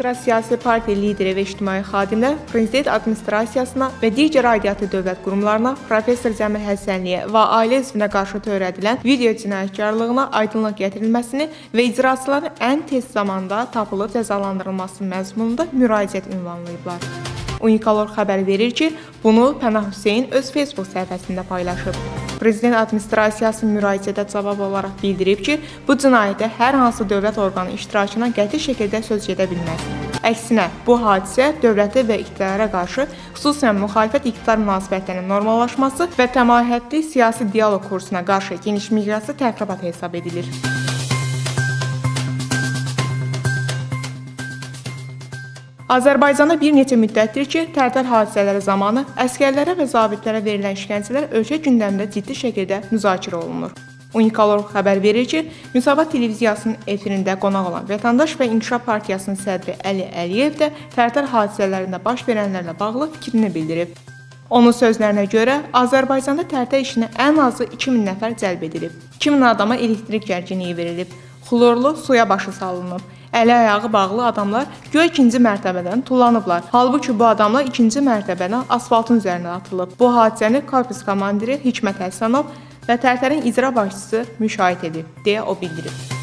Sıra siyasi partiya lideri və ictimai xadimlər prezident administrasiyasına və digər aidiyyatı dövlət qurumlarına professor Cəmil Həsənliyə və ailə üzvünə qarşı törədilən video cinayətkarlığına aydınlıq gətirilməsini və icraçıların ən tez zamanda tapılıb cəzalandırılması məzmununda müraciət ünvanlayıblar. Unikalor xəbər verir ki, bunu Pənah Hüseyn öz Facebook səhifəsində paylaşıb. Prezident administrasiyası müraciətə cavab olaraq bildirib ki, bu cinayətə hər hansı dövlət orqanı iştirakına qəti şəkildə söz gedə bilməz. Əksinə, bu hadisə dövlətə və iqtidara qarşı, xüsusən müxalifət iqtidar münasibətlərinin normallaşması və təmayüllü siyasi dialoq kursuna qarşı geniş miqyaslı təxribat hesab edilir. Azərbaycanda bir neçə müddətdir ki, tərtər hadisələri zamanı əskərlərə və zabitlərə verilən işgəncələr ölkə gündəmində ciddi şəkildə müzakirə olunur. Unikalor xəbər verir ki, Müsavat televiziyasının efirində qonaq olan Vətəndaş və İnkişaf Partiyasının sədri Əli Əliyev də tərtər hadisələrində baş verənlərlə bağlı fikrini bildirib. Onun sözlərinə görə, Azərbaycanda tərtər işinə ən azı 2000 nəfər cəlb edilib. 2000 adama elektrik gərginliyi verilib. Xlorlu suya başı salınıb. Əli ayağı bağlı adamlar göy ikinci mərtəbədən tullanıblar. Halbuki bu adamlar ikinci mərtəbədən asfaltın üzərinə atılıb. Bu hadisəni korpus komandiri Hikmət Həsənov və Tərtərin icra başçısı müşahidə edib, deyə o bildirib.